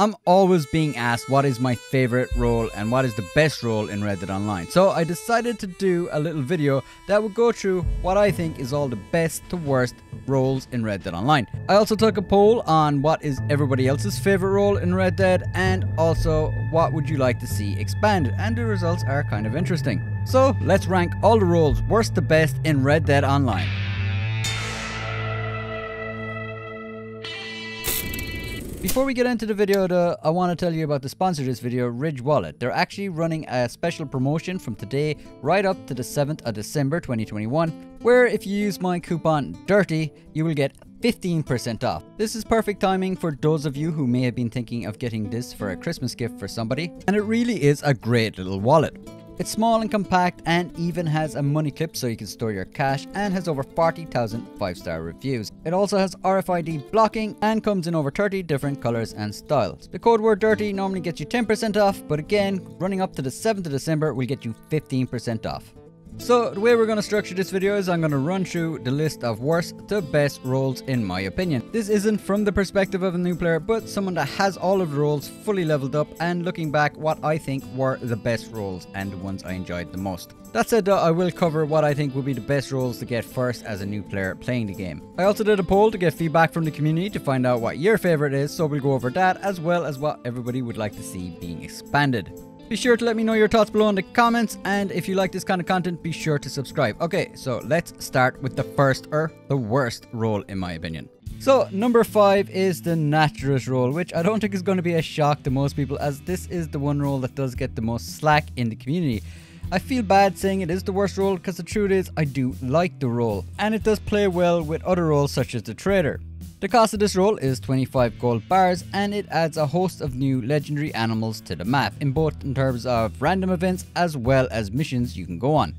I'm always being asked what is my favorite role and what is the best role in Red Dead Online. So I decided to do a little video that would go through what I think is all the best to worst roles in Red Dead Online. I also took a poll on what is everybody else's favorite role in Red Dead and also what would you like to see expanded and the results are kind of interesting. So let's rank all the roles worst to best in Red Dead Online. Before we get into the video though, I want to tell you about the sponsor of this video, Ridge Wallet. They're actually running a special promotion from today right up to the 7th of December 2021, where if you use my coupon DIRTY, you will get 15% off. This is perfect timing for those of you who may have been thinking of getting this for a Christmas gift for somebody, and it really is a great little wallet. It's small and compact and even has a money clip so you can store your cash and has over 40,000 5-star reviews. It also has RFID blocking and comes in over 30 different colors and styles. The code word dirty normally gets you 10% off, but again, running up to the 7th of December will get you 15% off. So the way we're going to structure this video is I'm going to run through the list of worst to best roles in my opinion. This isn't from the perspective of a new player but someone that has all of the roles fully leveled up and looking back what I think were the best roles and the ones I enjoyed the most. That said though I will cover what I think would be the best roles to get first as a new player playing the game. I also did a poll to get feedback from the community to find out what your favourite is so we'll go over that as well as what everybody would like to see being expanded. Be sure to let me know your thoughts below in the comments, and if you like this kind of content, be sure to subscribe. Okay, so let's start with the first, or the worst role in my opinion. So, number 5 is the Naturalist role, which I don't think is going to be a shock to most people, as this is the one role that does get the most slack in the community. I feel bad saying it is the worst role, because the truth is, I do like the role, and it does play well with other roles such as the Trader. The cost of this role is 25 gold bars and it adds a host of new legendary animals to the map in both in terms of random events as well as missions you can go on.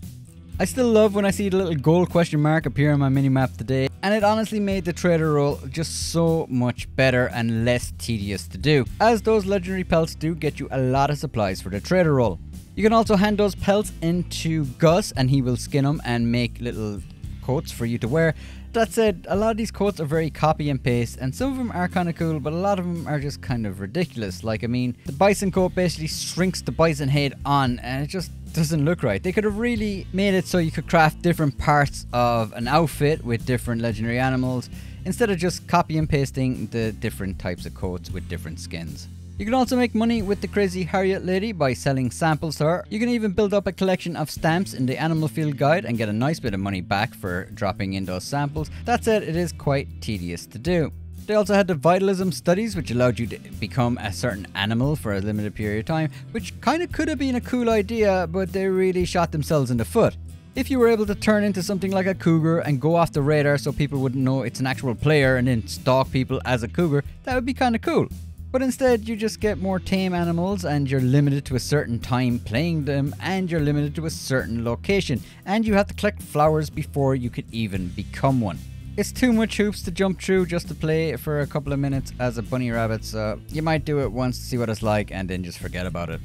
I still love when I see the little gold question mark appear on my minimap today and it honestly made the trader role just so much better and less tedious to do as those legendary pelts do get you a lot of supplies for the trader role. You can also hand those pelts into Gus and he will skin them and make little coats for you to wear that said, a lot of these quotes are very copy and paste, and some of them are kind of cool, but a lot of them are just kind of ridiculous. Like, I mean, the bison coat basically shrinks the bison head on, and it just doesn't look right. They could have really made it so you could craft different parts of an outfit with different legendary animals, instead of just copy and pasting the different types of coats with different skins. You can also make money with the crazy Harriet lady by selling samples to her. You can even build up a collection of stamps in the animal field guide and get a nice bit of money back for dropping in those samples. That said, it is quite tedious to do. They also had the vitalism studies, which allowed you to become a certain animal for a limited period of time, which kind of could have been a cool idea, but they really shot themselves in the foot. If you were able to turn into something like a cougar and go off the radar so people wouldn't know it's an actual player and then stalk people as a cougar, that would be kind of cool. But instead, you just get more tame animals and you're limited to a certain time playing them and you're limited to a certain location. And you have to collect flowers before you could even become one. It's too much hoops to jump through just to play for a couple of minutes as a bunny rabbit, so you might do it once to see what it's like and then just forget about it.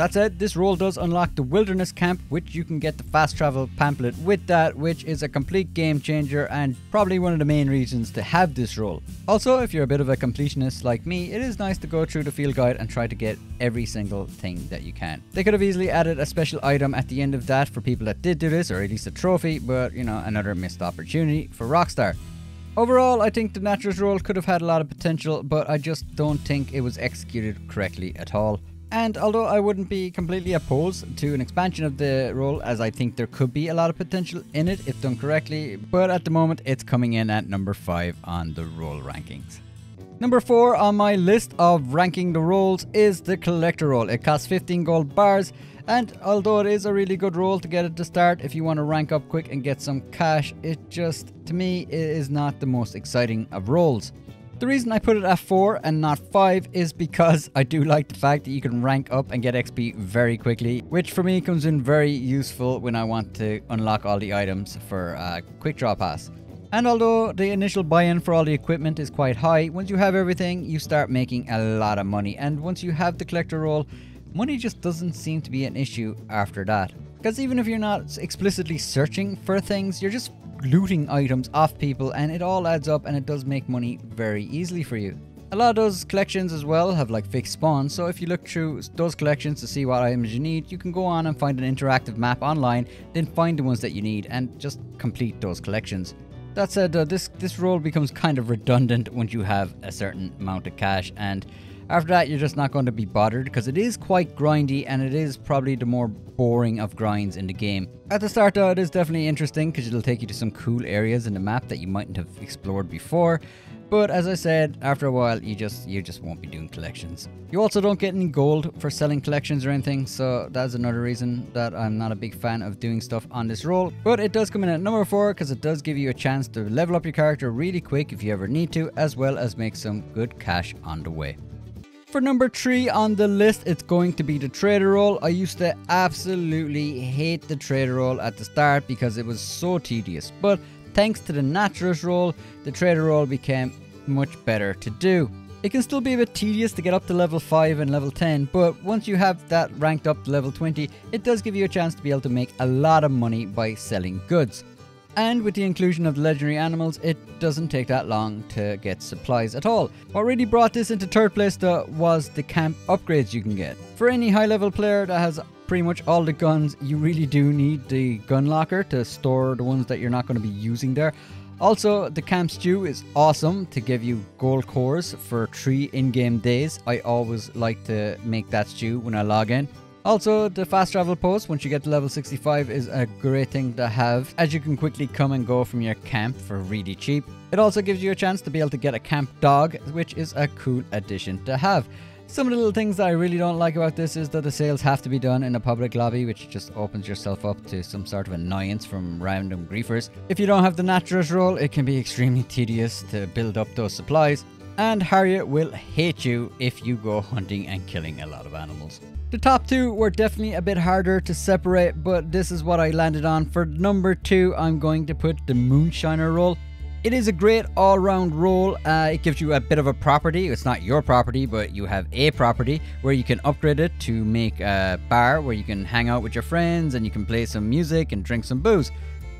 That said, this role does unlock the Wilderness Camp, which you can get the fast travel pamphlet with that, which is a complete game changer and probably one of the main reasons to have this role. Also, if you're a bit of a completionist like me, it is nice to go through the field guide and try to get every single thing that you can. They could have easily added a special item at the end of that for people that did do this, or at least a trophy, but you know, another missed opportunity for Rockstar. Overall, I think the Naturalist role could have had a lot of potential, but I just don't think it was executed correctly at all. And although I wouldn't be completely opposed to an expansion of the role, as I think there could be a lot of potential in it if done correctly, but at the moment it's coming in at number 5 on the role rankings. Number 4 on my list of ranking the roles is the collector role. It costs 15 gold bars, and although it is a really good role to get at the start if you want to rank up quick and get some cash, it just, to me, is not the most exciting of roles. The reason I put it at 4 and not 5 is because I do like the fact that you can rank up and get XP very quickly, which for me comes in very useful when I want to unlock all the items for a quick draw pass. And although the initial buy-in for all the equipment is quite high, once you have everything, you start making a lot of money. And once you have the collector role, money just doesn't seem to be an issue after that. Because even if you're not explicitly searching for things, you're just looting items off people and it all adds up and it does make money very easily for you. A lot of those collections as well have like fixed spawns, so if you look through those collections to see what items you need, you can go on and find an interactive map online, then find the ones that you need and just complete those collections. That said, uh, this this role becomes kind of redundant once you have a certain amount of cash, and after that, you're just not going to be bothered because it is quite grindy and it is probably the more boring of grinds in the game. At the start, though, it is definitely interesting because it'll take you to some cool areas in the map that you mightn't have explored before. But as I said, after a while, you just you just won't be doing collections. You also don't get any gold for selling collections or anything, so that's another reason that I'm not a big fan of doing stuff on this role. But it does come in at number 4 because it does give you a chance to level up your character really quick if you ever need to, as well as make some good cash on the way. For number three on the list, it's going to be the trader role. I used to absolutely hate the trader role at the start because it was so tedious. But thanks to the naturalist role, the trader role became much better to do. It can still be a bit tedious to get up to level 5 and level 10, but once you have that ranked up to level 20, it does give you a chance to be able to make a lot of money by selling goods. And with the inclusion of the legendary animals, it doesn't take that long to get supplies at all. What really brought this into third place though was the camp upgrades you can get. For any high level player that has pretty much all the guns, you really do need the gun locker to store the ones that you're not going to be using there. Also, the camp stew is awesome to give you gold cores for three in-game days. I always like to make that stew when I log in. Also, the fast travel post once you get to level 65 is a great thing to have as you can quickly come and go from your camp for really cheap. It also gives you a chance to be able to get a camp dog, which is a cool addition to have. Some of the little things that I really don't like about this is that the sales have to be done in a public lobby, which just opens yourself up to some sort of annoyance from random griefers. If you don't have the naturalist role, it can be extremely tedious to build up those supplies and Harriet will hate you if you go hunting and killing a lot of animals. The top two were definitely a bit harder to separate, but this is what I landed on. For number two, I'm going to put the Moonshiner role. It is a great all-round role. Uh, it gives you a bit of a property. It's not your property, but you have a property where you can upgrade it to make a bar where you can hang out with your friends and you can play some music and drink some booze.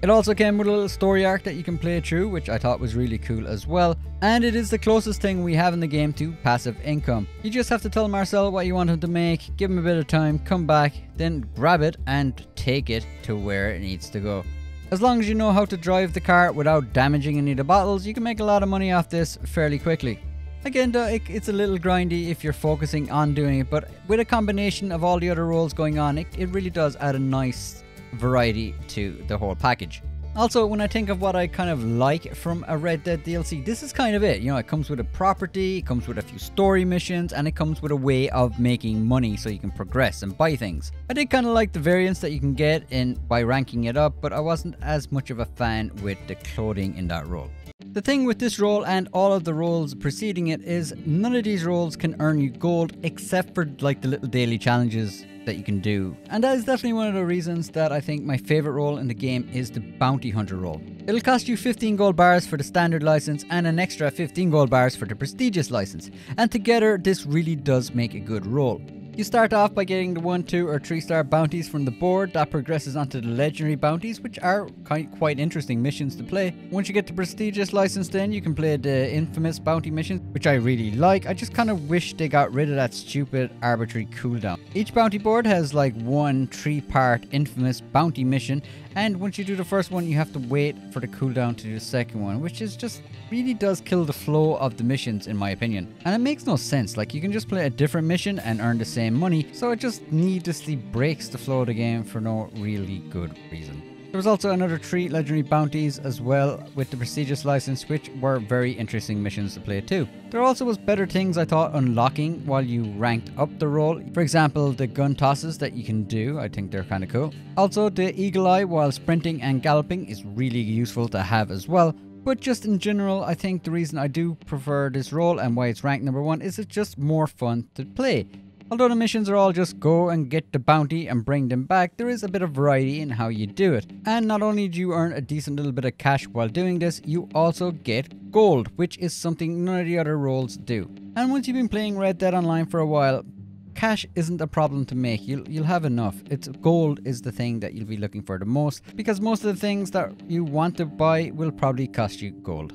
It also came with a little story arc that you can play through, which I thought was really cool as well. And it is the closest thing we have in the game to passive income. You just have to tell Marcel what you want him to make, give him a bit of time, come back, then grab it and take it to where it needs to go. As long as you know how to drive the car without damaging any of the bottles, you can make a lot of money off this fairly quickly. Again, though, it, it's a little grindy if you're focusing on doing it, but with a combination of all the other roles going on, it, it really does add a nice variety to the whole package. Also, when I think of what I kind of like from a Red Dead DLC, this is kind of it. You know, it comes with a property, it comes with a few story missions, and it comes with a way of making money so you can progress and buy things. I did kind of like the variants that you can get in by ranking it up, but I wasn't as much of a fan with the clothing in that role. The thing with this role and all of the roles preceding it is none of these roles can earn you gold except for like the little daily challenges that you can do. And that is definitely one of the reasons that I think my favorite role in the game is the bounty hunter role. It'll cost you 15 gold bars for the standard license and an extra 15 gold bars for the prestigious license. And together this really does make a good role. You start off by getting the 1, 2 or 3 star bounties from the board that progresses onto the legendary bounties which are quite interesting missions to play. Once you get the prestigious license then you can play the infamous bounty missions which I really like. I just kind of wish they got rid of that stupid arbitrary cooldown. Each bounty board has like one 3 part infamous bounty mission and once you do the first one you have to wait for the cooldown to do the second one which is just really does kill the flow of the missions in my opinion. And it makes no sense, like you can just play a different mission and earn the same money, so it just needlessly breaks the flow of the game for no really good reason. There was also another three legendary bounties as well with the prestigious license which were very interesting missions to play too. There also was better things I thought unlocking while you ranked up the role. For example the gun tosses that you can do, I think they're kind of cool. Also the eagle eye while sprinting and galloping is really useful to have as well. But just in general, I think the reason I do prefer this role and why it's ranked number one is it's just more fun to play. Although the missions are all just go and get the bounty and bring them back, there is a bit of variety in how you do it. And not only do you earn a decent little bit of cash while doing this, you also get gold, which is something none of the other roles do. And once you've been playing Red Dead Online for a while, cash isn't a problem to make. You'll you'll have enough. It's gold is the thing that you'll be looking for the most because most of the things that you want to buy will probably cost you gold.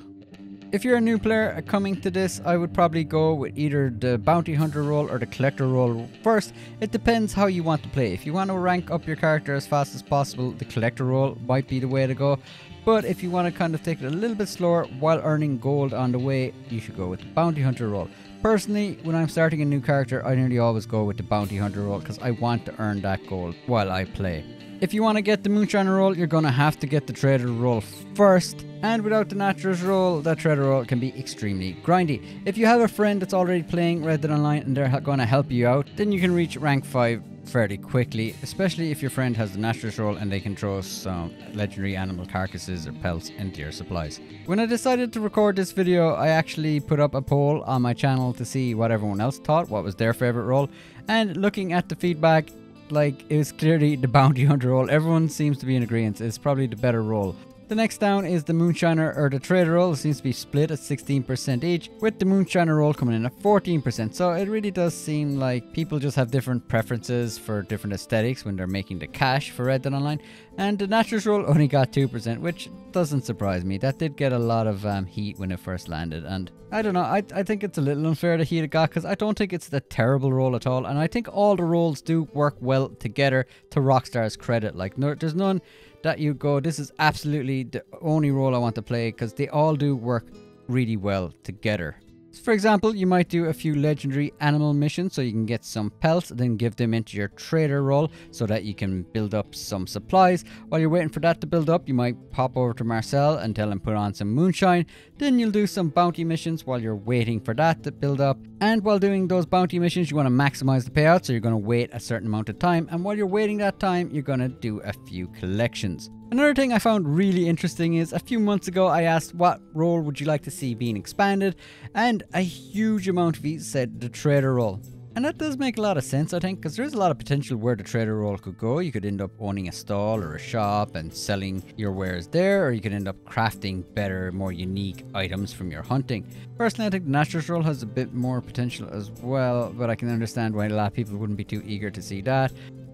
If you're a new player uh, coming to this, I would probably go with either the bounty hunter role or the collector role first. It depends how you want to play. If you want to rank up your character as fast as possible, the collector role might be the way to go. But if you want to kind of take it a little bit slower while earning gold on the way, you should go with the bounty hunter role. Personally, when I'm starting a new character, I nearly always go with the bounty hunter role because I want to earn that gold while I play. If you want to get the Moonshiner role, you're going to have to get the Trader role first. And without the Naturalist role, that Trader role can be extremely grindy. If you have a friend that's already playing Red Dead Online and they're going to help you out, then you can reach rank 5 fairly quickly, especially if your friend has the naturalist role and they can throw some legendary animal carcasses or pelts into your supplies. When I decided to record this video, I actually put up a poll on my channel to see what everyone else thought, what was their favorite role, and looking at the feedback, like it was clearly the bounty hunter role. Everyone seems to be in agreement. It's probably the better role. The next down is the Moonshiner or the Trader role. It seems to be split at 16% each, with the Moonshiner role coming in at 14%. So it really does seem like people just have different preferences for different aesthetics when they're making the cash for Red Dead Online. And the natural role only got 2%, which doesn't surprise me. That did get a lot of um, heat when it first landed. And I don't know, I, I think it's a little unfair the heat it got because I don't think it's the terrible role at all. And I think all the roles do work well together to Rockstar's credit. Like, no, there's none that you go, this is absolutely the only role I want to play because they all do work really well together. For example, you might do a few legendary animal missions so you can get some pelts, then give them into your trader role so that you can build up some supplies. While you're waiting for that to build up, you might pop over to Marcel and tell him put on some moonshine. Then you'll do some bounty missions while you're waiting for that to build up. And while doing those bounty missions, you want to maximize the payout, so you're going to wait a certain amount of time. And while you're waiting that time, you're going to do a few collections. Another thing I found really interesting is a few months ago I asked what role would you like to see being expanded and a huge amount of you said the trader role. And that does make a lot of sense I think because there's a lot of potential where the trader role could go. You could end up owning a stall or a shop and selling your wares there or you could end up crafting better, more unique items from your hunting. Personally I think the naturalist role has a bit more potential as well but I can understand why a lot of people wouldn't be too eager to see that.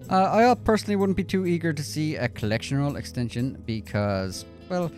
Uh, I personally wouldn't be too eager to see a collection role extension because, well,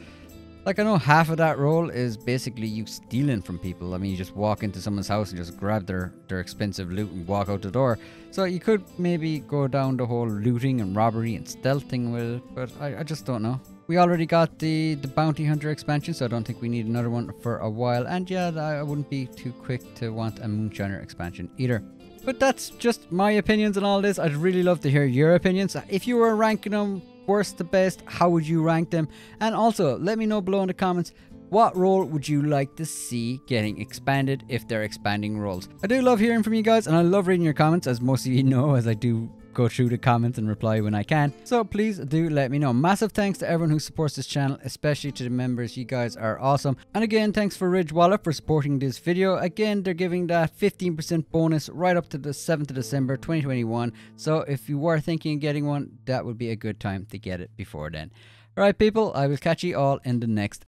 like I know half of that role is basically you stealing from people. I mean, you just walk into someone's house and just grab their, their expensive loot and walk out the door. So you could maybe go down the whole looting and robbery and stealth thing with it, but I, I just don't know. We already got the, the bounty hunter expansion, so I don't think we need another one for a while. And yeah, I wouldn't be too quick to want a moonshiner expansion either. But that's just my opinions on all this. I'd really love to hear your opinions. Uh, if you were ranking them worst to best, how would you rank them? And also, let me know below in the comments what role would you like to see getting expanded if they're expanding roles? I do love hearing from you guys and I love reading your comments as most of you know as I do go through the comments and reply when I can. So please do let me know. Massive thanks to everyone who supports this channel, especially to the members. You guys are awesome. And again, thanks for Ridge Wallet for supporting this video. Again, they're giving that 15% bonus right up to the 7th of December 2021. So if you were thinking of getting one, that would be a good time to get it before then. Alright people, I will catch you all in the next